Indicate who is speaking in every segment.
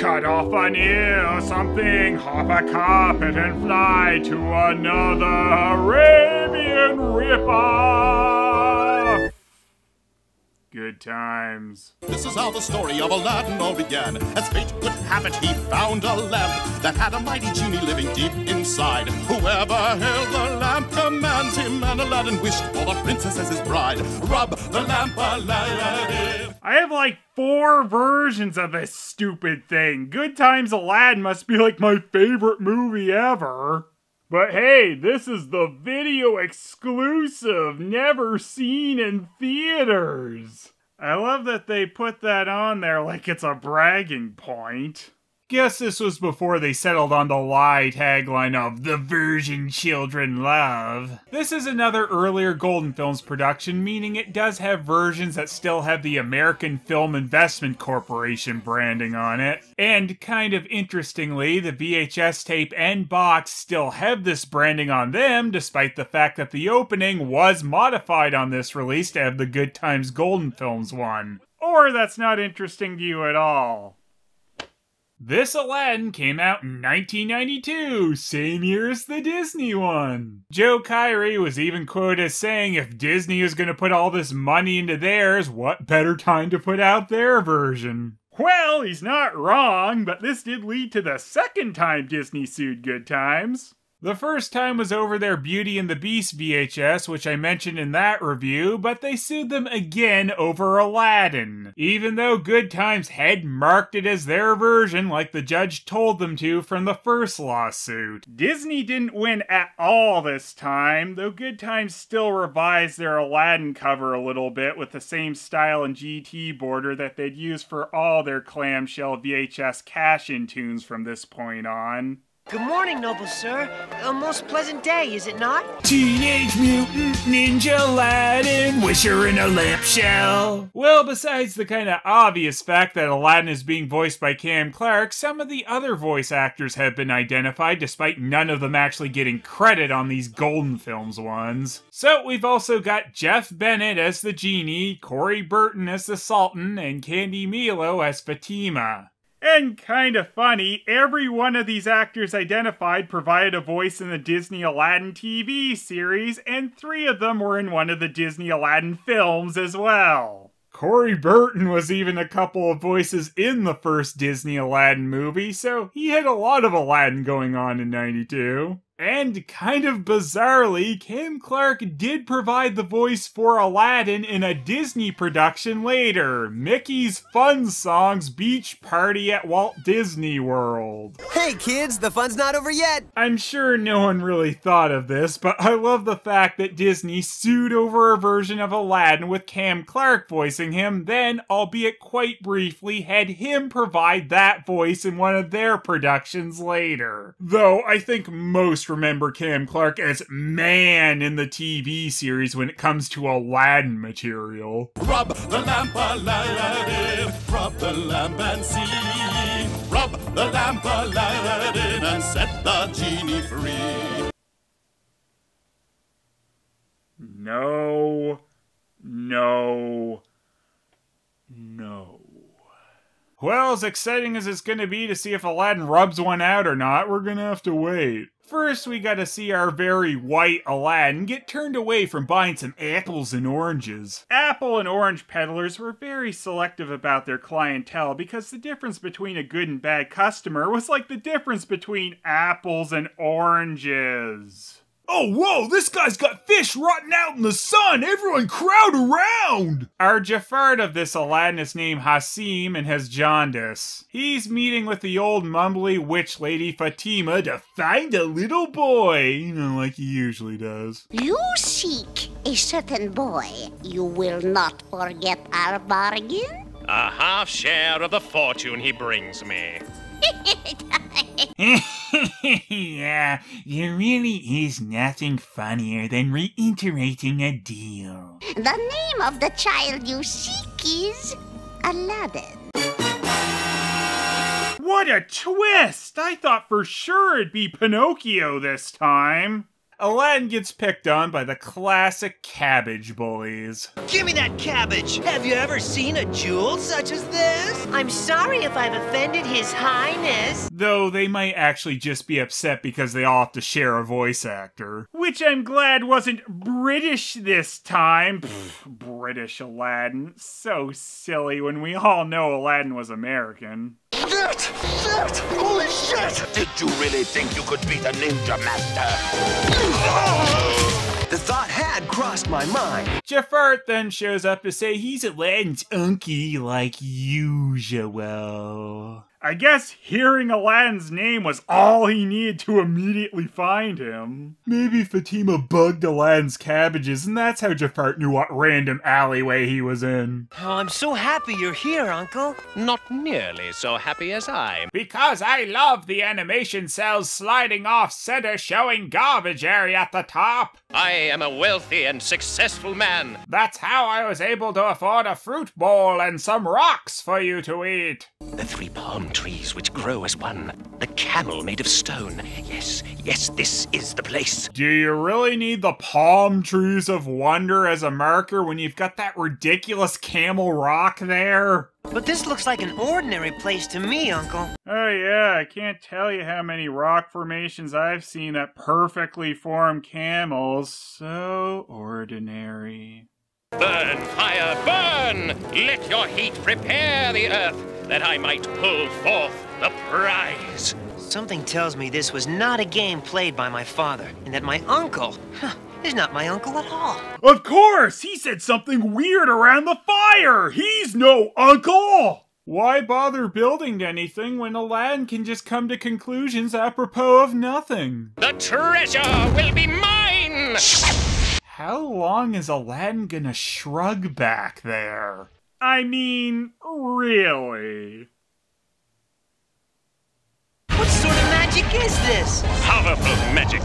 Speaker 1: Cut off an ear or something, hop a carpet and fly to another Arabian ripoff. Good times.
Speaker 2: This is how the story of Aladdin all began. As fate would have it, he found a lamp that had a mighty genie living deep inside. Whoever held the lamp commands him, and Aladdin wished for the princess as his bride. Rub the lamp, Aladdin.
Speaker 1: I have like four versions of this stupid thing. Good Times Aladdin must be like my favorite movie ever. But hey, this is the video exclusive, never seen in theaters. I love that they put that on there like it's a bragging point. Guess this was before they settled on the lie tagline of the version children love. This is another earlier Golden Films production, meaning it does have versions that still have the American Film Investment Corporation branding on it. And kind of interestingly, the VHS tape and box still have this branding on them, despite the fact that the opening was modified on this release to have the Good Times Golden Films one. Or that's not interesting to you at all. This Aladdin came out in 1992, same year as the Disney one. Joe Cayre was even quoted as saying if Disney is going to put all this money into theirs, what better time to put out their version? Well, he's not wrong, but this did lead to the second time Disney sued Good Times. The first time was over their Beauty and the Beast VHS, which I mentioned in that review, but they sued them again over Aladdin. Even though Good Times had marked it as their version, like the judge told them to from the first lawsuit. Disney didn't win at all this time, though Good Times still revised their Aladdin cover a little bit with the same style and GT border that they'd used for all their clamshell VHS cash in tunes from this point on.
Speaker 3: Good morning, noble sir. A most pleasant day, is it not?
Speaker 1: Teenage Mutant Ninja Aladdin, wisher in a lamp shell. Well, besides the kind of obvious fact that Aladdin is being voiced by Cam Clark, some of the other voice actors have been identified despite none of them actually getting credit on these Golden Films ones. So we've also got Jeff Bennett as the genie, Corey Burton as the Sultan, and Candy Milo as Fatima. And kind of funny, every one of these actors identified provided a voice in the Disney Aladdin TV series, and three of them were in one of the Disney Aladdin films as well. Corey Burton was even a couple of voices in the first Disney Aladdin movie, so he had a lot of Aladdin going on in 92. And kind of bizarrely, Cam Clark did provide the voice for Aladdin in a Disney production later Mickey's Fun Songs Beach Party at Walt Disney World.
Speaker 4: Hey kids, the fun's not over yet!
Speaker 1: I'm sure no one really thought of this, but I love the fact that Disney sued over a version of Aladdin with Cam Clark voicing him, then, albeit quite briefly, had him provide that voice in one of their productions later. Though I think most remember Cam Clark as man in the TV series when it comes to Aladdin material.
Speaker 2: Rub the lamp, Aladdin. Rub the lamp and see. Rub the lamp, Aladdin, and set the genie free.
Speaker 1: No. No. No. Well, as exciting as it's gonna be to see if Aladdin rubs one out or not, we're gonna have to wait. First, we gotta see our very white Aladdin get turned away from buying some apples and oranges. Apple and orange peddlers were very selective about their clientele because the difference between a good and bad customer was like the difference between apples and oranges. Oh, whoa, this guy's got fish rotting out in the sun. Everyone crowd around. Our Jafar of this Aladdin is named Hasim and has jaundice. He's meeting with the old mumbly witch lady Fatima to find a little boy, you know, like he usually does.
Speaker 5: You seek a certain boy. You will not forget our bargain?
Speaker 6: A half share of the fortune he brings me.
Speaker 1: yeah, there really is nothing funnier than reiterating a deal.
Speaker 5: The name of the child you seek is Aladdin.
Speaker 1: What a twist! I thought for sure it'd be Pinocchio this time. Aladdin gets picked on by the classic cabbage bullies.
Speaker 3: Give me that cabbage! Have you ever seen a jewel such as this?
Speaker 7: I'm sorry if I've offended His Highness.
Speaker 1: Though they might actually just be upset because they all have to share a voice actor. Which I'm glad wasn't British this time. Pfft, British Aladdin. So silly when we all know Aladdin was American.
Speaker 2: Shit! Shit! Holy shit!
Speaker 8: Did you really think you could beat a ninja master? Ah!
Speaker 4: The thought had crossed my mind.
Speaker 1: Jafar then shows up to say he's Aladdin's unky like usual. I guess hearing Aladdin's name was all he needed to immediately find him. Maybe Fatima bugged Aladdin's cabbages, and that's how Jafar knew what random alleyway he was in.
Speaker 3: Oh, I'm so happy you're here, Uncle.
Speaker 6: Not nearly so happy as I.
Speaker 1: Because I love the animation cells sliding off center showing garbage area at the top.
Speaker 6: I am a wealthy and successful man.
Speaker 1: That's how I was able to afford a fruit bowl and some rocks for you to eat.
Speaker 8: The three palm trees which grow as one. The camel made of stone. Yes, yes, this is the place.
Speaker 1: Do you really need the palm trees of wonder as a marker when you've got that ridiculous camel rock there?
Speaker 3: But this looks like an ordinary place to me, Uncle.
Speaker 1: Oh yeah, I can't tell you how many rock formations I've seen that perfectly form camels. So ordinary.
Speaker 6: Burn, fire, burn! Let your heat prepare the earth, that I might pull forth the prize.
Speaker 3: Something tells me this was not a game played by my father, and that my uncle huh, is not my uncle at all.
Speaker 1: Of course! He said something weird around the fire! He's no uncle! Why bother building anything when Aladdin can just come to conclusions apropos of nothing?
Speaker 6: The treasure will be mine!
Speaker 1: How long is Aladdin gonna shrug back there? I mean, really?
Speaker 3: What sort of magic is this?
Speaker 6: Powerful magic.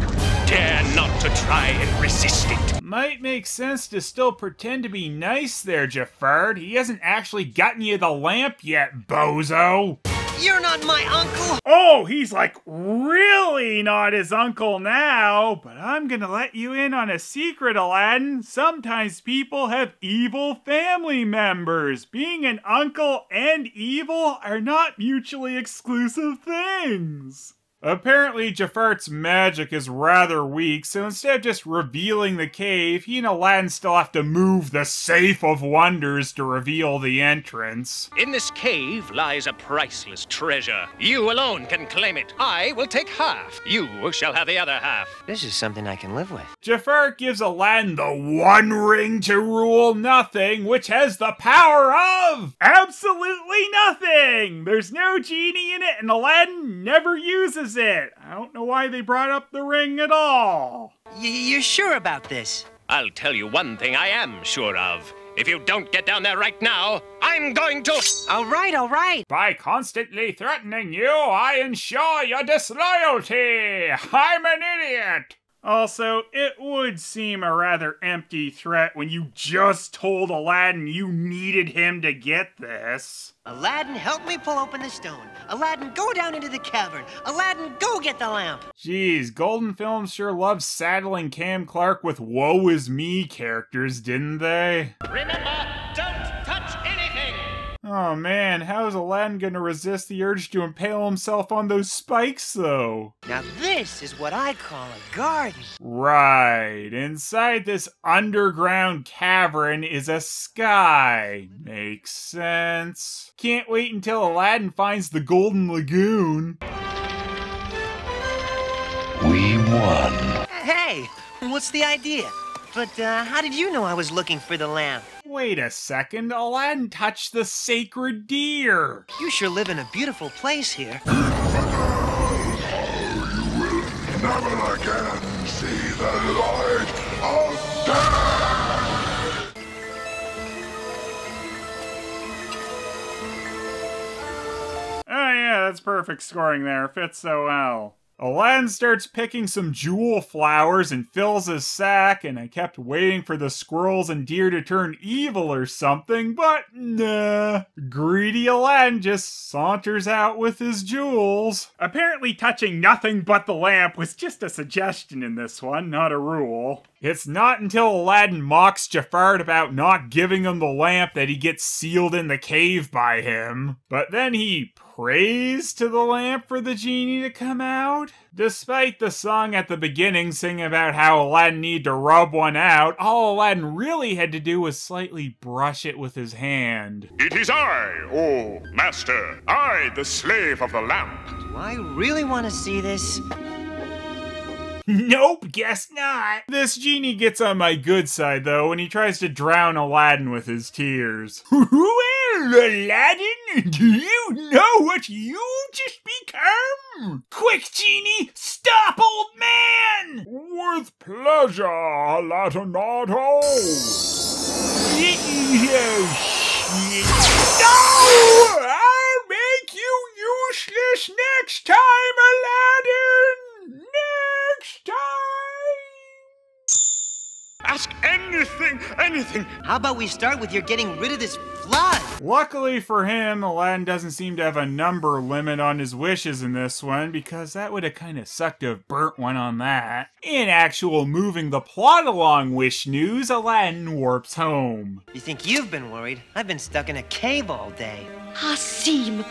Speaker 6: Dare not to try and resist it.
Speaker 1: Might make sense to still pretend to be nice there, Jafar. He hasn't actually gotten you the lamp yet, bozo!
Speaker 3: You're not my uncle!
Speaker 1: Oh, he's like really not his uncle now, but I'm gonna let you in on a secret, Aladdin. Sometimes people have evil family members. Being an uncle and evil are not mutually exclusive things. Apparently, Jafart's magic is rather weak, so instead of just revealing the cave, he and Aladdin still have to move the Safe of Wonders to reveal the entrance.
Speaker 6: In this cave lies a priceless treasure. You alone can claim it. I will take half. You shall have the other half.
Speaker 3: This is something I can live with.
Speaker 1: Jafar gives Aladdin the one ring to rule nothing, which has the power of absolutely nothing! There's no genie in it, and Aladdin never uses it. I don't know why they brought up the ring at all.
Speaker 3: Y- you're sure about this?
Speaker 6: I'll tell you one thing I am sure of. If you don't get down there right now, I'm going to.
Speaker 3: All right, all right.
Speaker 1: By constantly threatening you, I ensure your disloyalty. I'm an idiot. Also, it would seem a rather empty threat when you just told Aladdin you needed him to get this.
Speaker 3: Aladdin, help me pull open the stone. Aladdin, go down into the cavern. Aladdin, go get the lamp.
Speaker 1: Geez, Golden Films sure loved saddling Cam Clark with woe is me characters, didn't they?
Speaker 6: Remember, don't touch anything.
Speaker 1: Oh man, how is Aladdin gonna resist the urge to impale himself on those spikes, though?
Speaker 3: Now this is what I call a garden.
Speaker 1: Right, inside this underground cavern is a sky. Makes sense. Can't wait until Aladdin finds the Golden Lagoon.
Speaker 8: We won.
Speaker 3: Hey, what's the idea? But uh, how did you know I was looking for the lamp?
Speaker 1: Wait a second, Aladdin touched the sacred deer.
Speaker 3: You sure live in a beautiful place here.
Speaker 2: Never again see the light of day!
Speaker 1: Oh yeah, that's perfect scoring there. Fits so well. Aladdin starts picking some jewel flowers and fills his sack, and I kept waiting for the squirrels and deer to turn evil or something, but nah. Greedy Aladdin just saunters out with his jewels. Apparently, touching nothing but the lamp was just a suggestion in this one, not a rule. It's not until Aladdin mocks Jafar about not giving him the lamp that he gets sealed in the cave by him. But then he prays to the lamp for the genie to come out. Despite the song at the beginning singing about how Aladdin needed to rub one out, all Aladdin really had to do was slightly brush it with his hand.
Speaker 9: It is I, oh master, I, the slave of the lamp.
Speaker 3: Do I really want to see this?
Speaker 1: Nope, guess not. This genie gets on my good side, though, when he tries to drown Aladdin with his tears. well, Aladdin, do you know what you just become? Quick, genie, stop, old man!
Speaker 9: With pleasure, Aladdinato.
Speaker 1: No! I'll make you useless next time, Aladdin! Next time!
Speaker 9: Ask anything, anything.
Speaker 3: How about we start with your getting rid of this flood?
Speaker 1: Luckily for him, Aladdin doesn't seem to have a number limit on his wishes in this one, because that would have kind of sucked to have burnt one on that. In actual moving the plot along wish news, Aladdin warps home.
Speaker 3: You think you've been worried? I've been stuck in a cave all day.
Speaker 5: Hasim,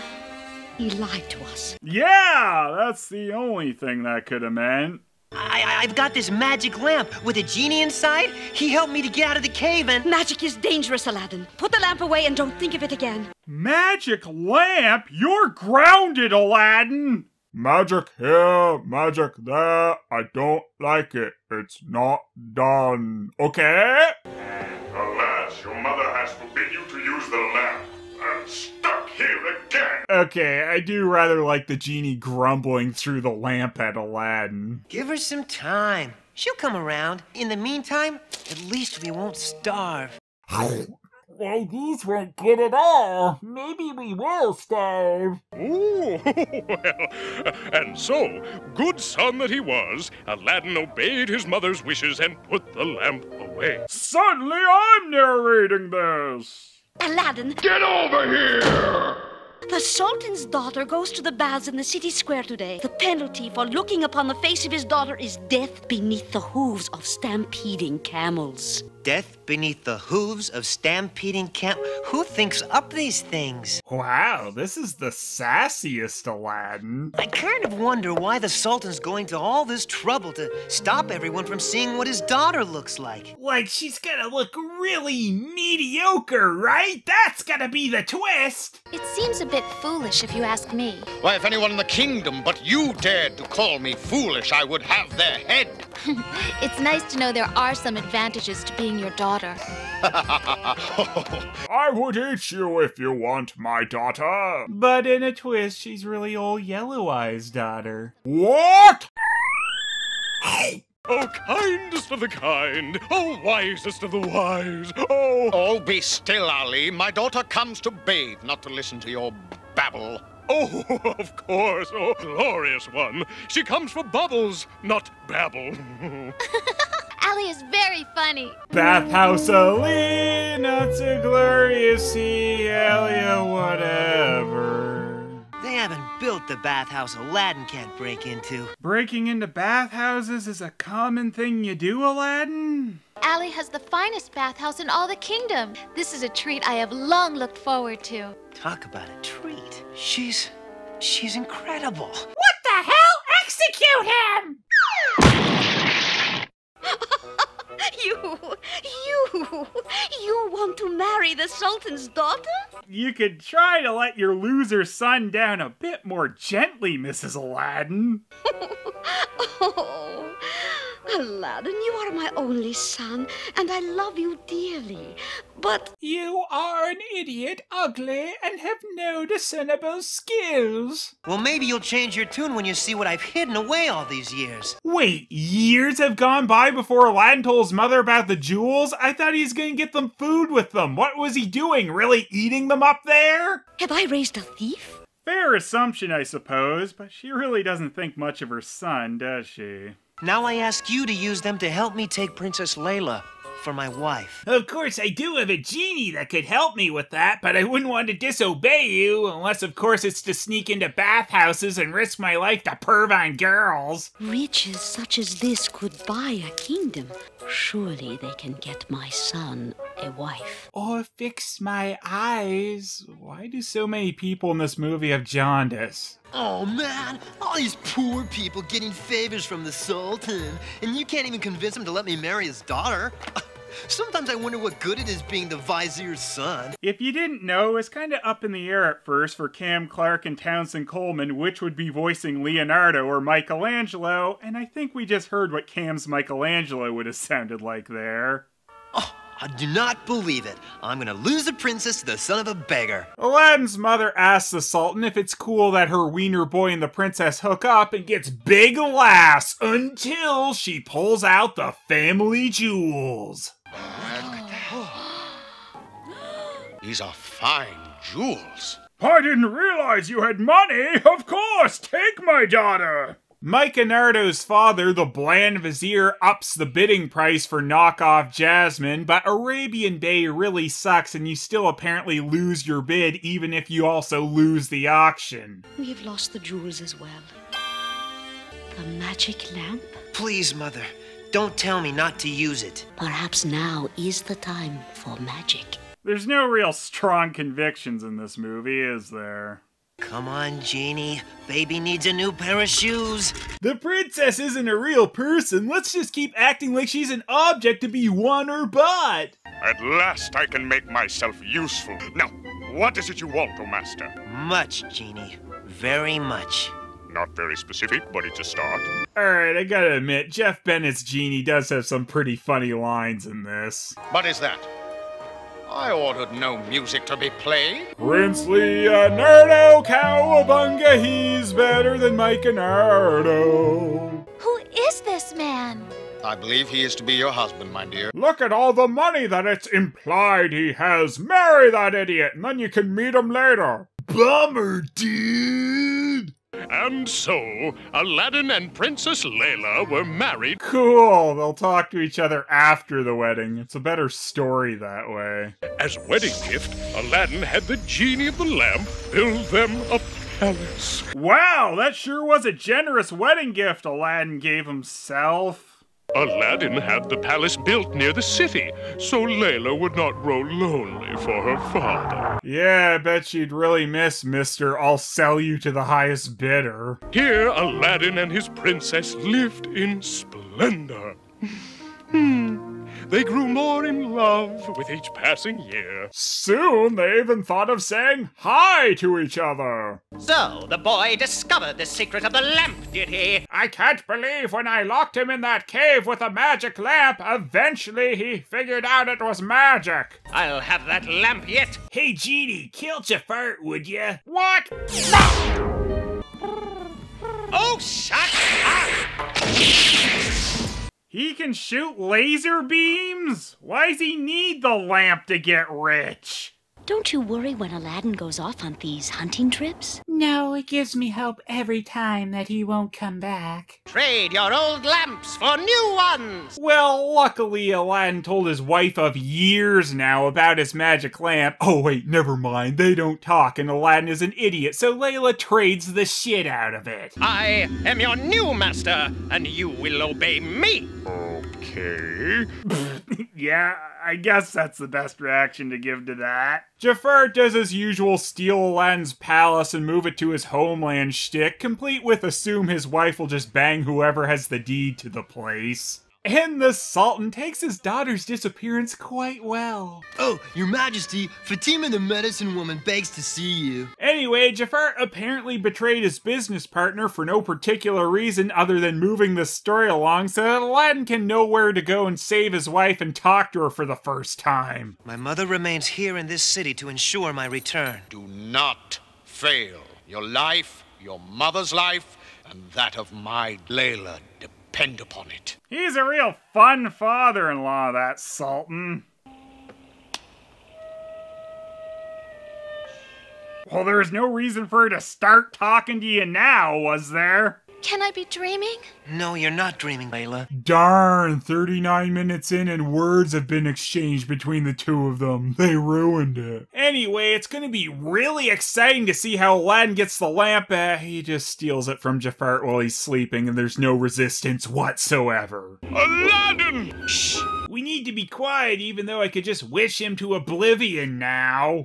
Speaker 5: he lied to us.
Speaker 1: Yeah, that's the only thing that could have meant.
Speaker 3: I, I, I've got this magic lamp with a genie inside. He helped me to get out of the cave and.
Speaker 5: Magic is dangerous, Aladdin. Put the lamp away and don't think of it again.
Speaker 1: Magic lamp? You're grounded, Aladdin!
Speaker 9: Magic here, magic there. I don't like it. It's not done. Okay? Alas, your mother has forbid you to use the lamp. I'm stuck here again.
Speaker 1: Okay, I do rather like the genie grumbling through the lamp at Aladdin.
Speaker 3: Give her some time. She'll come around. In the meantime, at least we won't starve.
Speaker 1: Ladies won't get it all. Maybe we will starve.
Speaker 9: Ooh, well, and so, good son that he was, Aladdin obeyed his mother's wishes and put the lamp away.
Speaker 1: Suddenly I'm narrating this.
Speaker 5: Aladdin,
Speaker 9: Get over here!
Speaker 5: The Sultan's daughter goes to the baths in the city square today. The penalty for looking upon the face of his daughter is death beneath the hooves of stampeding camels.
Speaker 3: Death beneath the hooves of stampeding camp. Who thinks up these things?
Speaker 1: Wow, this is the sassiest Aladdin.
Speaker 3: I kind of wonder why the Sultan's going to all this trouble to stop everyone from seeing what his daughter looks like.
Speaker 1: Like she's gonna look really mediocre, right? That's gotta be the twist.
Speaker 10: It seems a bit foolish if you ask me.
Speaker 2: Why, if anyone in the kingdom but you dared to call me foolish, I would have their head.
Speaker 10: It's nice to know there are some advantages to being your daughter.
Speaker 9: I would eat you if you want my daughter.
Speaker 1: But in a twist, she's really old Yellow Eye's daughter.
Speaker 9: What? Oh, kindest of the kind. Oh, wisest of the wise. Oh.
Speaker 2: Oh, be still, Ali. My daughter comes to bathe, not to listen to your babble.
Speaker 9: Oh, of course. Oh, glorious one. She comes for bubbles, not babble.
Speaker 10: Ali is very funny.
Speaker 1: Bathhouse Ali, not so glorious, see Elia, whatever.
Speaker 3: They haven't built the bathhouse Aladdin can't break into.
Speaker 1: Breaking into bathhouses is a common thing you do, Aladdin?
Speaker 10: Ali has the finest bathhouse in all the kingdom. This is a treat I have long looked forward to.
Speaker 3: Talk about a treat. She's. she's incredible.
Speaker 5: What the hell? Execute him! You, you, want to marry the Sultan's daughter?
Speaker 1: You could try to let your loser son down a bit more gently, Mrs. Aladdin.
Speaker 5: Oh, Aladdin, you are my only son, and I love you dearly. But
Speaker 1: You are an idiot, ugly, and have no discernible skills.
Speaker 3: Well, maybe you'll change your tune when you see what I've hidden away all these years.
Speaker 1: Wait, years have gone by before Aladdin told his mother about the jewels? I thought he was gonna get them food with them. What was he doing? Really eating them up there?
Speaker 5: have I raised a thief?
Speaker 1: Fair assumption, I suppose, but she really doesn't think much of her son, does she?
Speaker 3: Now I ask you to use them to help me take Princess Layla for my wife.
Speaker 11: Of course, I do have a genie that could help me with that, but I wouldn't want to disobey you, unless, of course, it's to sneak into bathhouses and risk my life to perv on girls.
Speaker 5: Riches such as this could buy a kingdom. Surely they can get my son a wife.
Speaker 1: Or fix my eyes. Why do so many people in this movie have jaundice?
Speaker 12: Oh man, all these poor people getting favors from the Sultan, and you can't even convince him to let me marry his daughter. Sometimes I wonder what good it is being the vizier's son.
Speaker 1: If you didn't know, it's kind of up in the air at first for Cam Clark and Townsend Coleman which would be voicing Leonardo or Michelangelo, and I think we just heard what Cam's Michelangelo would have sounded like there.
Speaker 12: Oh, I do not believe it. I'm gonna lose the princess to the son of a beggar.
Speaker 1: Aladdin's mother asks the Sultan if it's cool that her wiener boy and the princess hook up and gets big laughs until she pulls out the family jewels.
Speaker 6: These are fine jewels.
Speaker 1: I didn't realize you had money. Of course, take my daughter. Mike Nardo's father, the bland vizier, ups the bidding price for knockoff Jasmine, but Arabian Bay really sucks and you still apparently lose your bid even if you also lose the auction.
Speaker 5: We've lost the jewels as well. The magic lamp?
Speaker 3: Please, Mother, don't tell me not to use it.
Speaker 5: Perhaps now is the time for magic.
Speaker 1: There's no real strong convictions in this movie, is there?
Speaker 3: Come on, Genie. Baby needs a new pair of shoes.
Speaker 1: The princess isn't a real person. Let's just keep acting like she's an object to be won or bought.
Speaker 2: At last I can make myself useful. Now, what is it you want, O Master?
Speaker 3: Much, Genie. Very much.
Speaker 2: Not very specific, but it's a start.
Speaker 1: Alright, I gotta admit, Jeff Bennett's Genie does have some pretty funny lines in this.
Speaker 6: What is that? I ordered no music to be played.
Speaker 1: Prince Leonardo Cowabunga, he's better than Mike Nardo.
Speaker 10: Who is this man?
Speaker 6: I believe he is to be your husband, my dear.
Speaker 1: Look at all the money that it's implied he has. Marry that idiot, and then you can meet him later. Bummer, dude.
Speaker 6: And so, Aladdin and Princess Layla were married.
Speaker 1: Cool, they'll talk to each other after the wedding. It's a better story that way.
Speaker 6: As a wedding gift, Aladdin had the genie of the lamp build them a palace.
Speaker 1: Wow, that sure was a generous wedding gift Aladdin gave himself.
Speaker 6: Aladdin had the palace built near the city, so Layla would not grow lonely for her father.
Speaker 1: Yeah, I bet she'd really miss Mr. I'll sell you to the highest bidder.
Speaker 6: Here, Aladdin and his princess lived in splendor. hmm. They grew more in love with each passing year.
Speaker 1: Soon they even thought of saying hi to each other.
Speaker 7: So, the boy discovered the secret of the lamp, did he?
Speaker 1: I can't believe when I locked him in that cave with a magic lamp, eventually he figured out it was magic.
Speaker 7: I'll have that lamp yet.
Speaker 11: Hey, Genie, kill Jafar, would ya?
Speaker 1: What?
Speaker 7: Oh, shut up!
Speaker 1: He can shoot laser beams? Why does he need the lamp to get rich?
Speaker 5: Don't you worry when Aladdin goes off on these hunting trips?
Speaker 11: No, it gives me hope every time that he won't come back.
Speaker 7: Trade your old lamps for new ones!
Speaker 1: Well, luckily Aladdin told his wife of years now about his magic lamp. Oh wait, never mind, they don't talk and Aladdin is an idiot, so Layla trades the shit out of it.
Speaker 7: I am your new master, and you will obey me!
Speaker 2: Okay.
Speaker 1: yeah, I guess that's the best reaction to give to that. Jafar does his usual steal Aladdin's palace and move it to his homeland shtick, complete with assume his wife will just bang whoever has the deed to the place. And the Sultan takes his daughter's disappearance quite well.
Speaker 12: Oh, Your Majesty, Fatima the medicine woman begs to see you.
Speaker 1: Anyway, Jafar apparently betrayed his business partner for no particular reason other than moving the story along so that Aladdin can know where to go and save his wife and talk to her for the first time.
Speaker 3: My mother remains here in this city to ensure my return.
Speaker 6: Do not fail. Your life, your mother's life, and that of my Layla depend upon it.
Speaker 1: He's a real fun father-in-law, that Sultan.
Speaker 13: Well, there's no reason for her to start talking to you now, was there?
Speaker 10: Can I be dreaming?
Speaker 3: No, you're not dreaming, Layla.
Speaker 14: Darn, 39 minutes in and words have been exchanged between the two of them. They ruined it.
Speaker 1: Anyway, it's gonna be really exciting to see how Aladdin gets the lamp. Uh, he just steals it from Jafar while he's sleeping, and there's no resistance whatsoever.
Speaker 6: Aladdin!
Speaker 1: Shh! We need to be quiet, even though I could just wish him to oblivion now.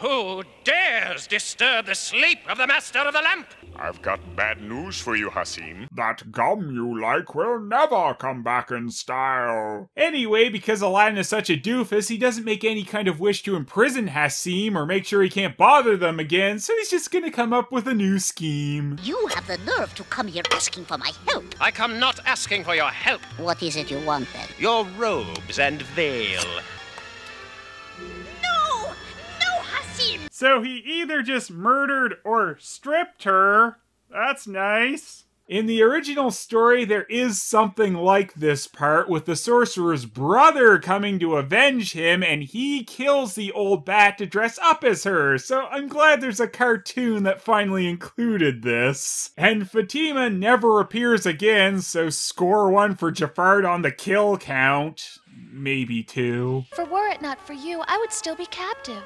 Speaker 7: Who dares disturb the sleep of the Master of the Lamp?
Speaker 6: I've got bad news for you, Hassim.
Speaker 14: That gum you like will never come back in style.
Speaker 1: Anyway, because Aladdin is such a doofus, he doesn't make any kind of wish to imprison Hassim or make sure he can't bother them again, so he's just gonna come up with a new scheme.
Speaker 11: You have the nerve to come here asking for my help.
Speaker 7: I come not asking for your help.
Speaker 11: What is it you want then?
Speaker 7: Your robes and veil.
Speaker 13: So he either just murdered or stripped her. That's nice.
Speaker 1: In the original story, there is something like this part with the sorcerer's brother coming to avenge him, and he kills the old bat to dress up as her. So I'm glad there's a cartoon that finally included this. And Fatima never appears again, so score one for Jafar on the kill count. Maybe two.
Speaker 10: For were it not for you, I would still be captive.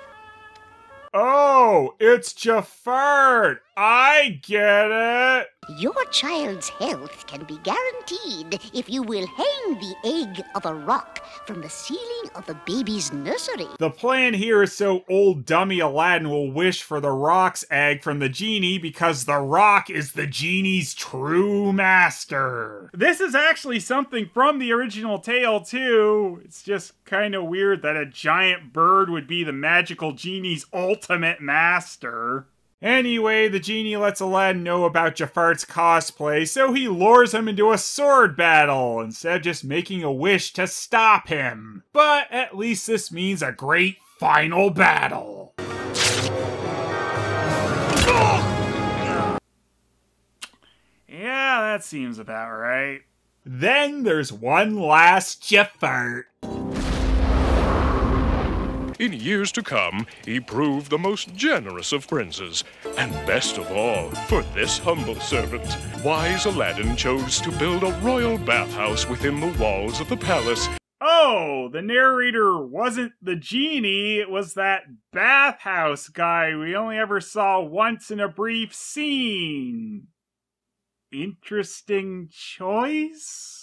Speaker 14: Oh, it's Jafar. I get it.
Speaker 11: Your child's health can be guaranteed if you will hang the egg of a roc from the ceiling of the baby's nursery.
Speaker 1: The plan here is so old dummy Aladdin will wish for the roc's egg from the genie because the roc is the genie's true master.
Speaker 13: This is actually something from the original tale, too. It's just kind of weird that a giant bird would be the magical genie's ultimate master.
Speaker 1: Anyway, the genie lets Aladdin know about Jafar's cosplay, so he lures him into a sword battle instead of just making a wish to stop him. But at least this means a great final battle.
Speaker 13: Yeah, that seems about right.
Speaker 1: Then there's one last Jafar.
Speaker 6: In years to come, he proved the most generous of princes. And best of all, for this humble servant, wise Aladdin chose to build a royal bathhouse within the walls of the palace.
Speaker 13: Oh, the narrator wasn't the genie, it was that bathhouse guy we only ever saw once in a brief scene. Interesting choice?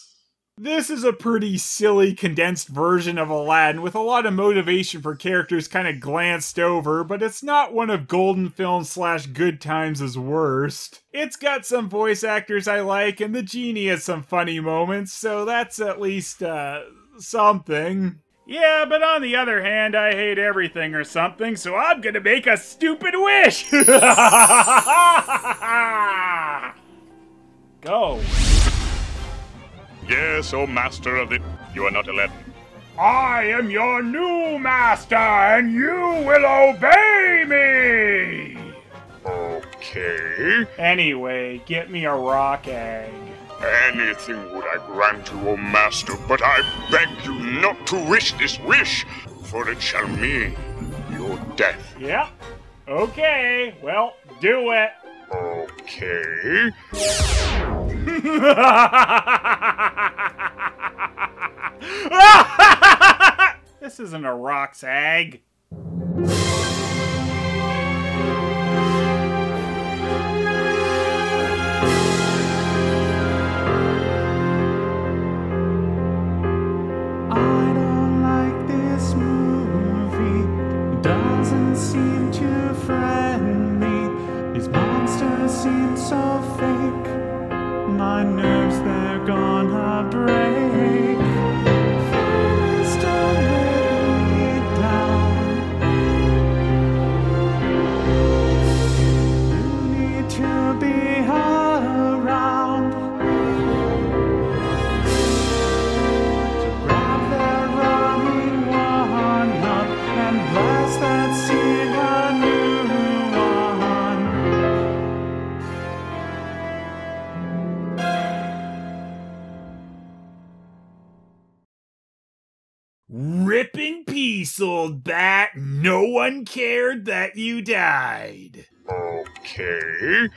Speaker 1: This is a pretty silly, condensed version of Aladdin with a lot of motivation for characters kind of glanced over, but it's not one of Golden Film slash Good Times' worst. It's got some voice actors I like, and the genie has some funny moments, so that's at least, uh, something.
Speaker 13: Yeah, but on the other hand, I hate everything or something, so I'm gonna make a stupid wish! Go.
Speaker 6: Yes, O master of the... You are not Aladdin.
Speaker 13: I am your new master, and you will obey me!
Speaker 6: Okay.
Speaker 13: Anyway, get me a roc egg.
Speaker 6: Anything would I grant you, O master, but I beg you not to wish this wish, for it shall mean your death.
Speaker 13: Yep. Okay, well, do it.
Speaker 6: Okay.
Speaker 13: this isn't a roc's egg.
Speaker 15: Gonna break.
Speaker 1: Old bat. No one cared that you died.
Speaker 13: Okay.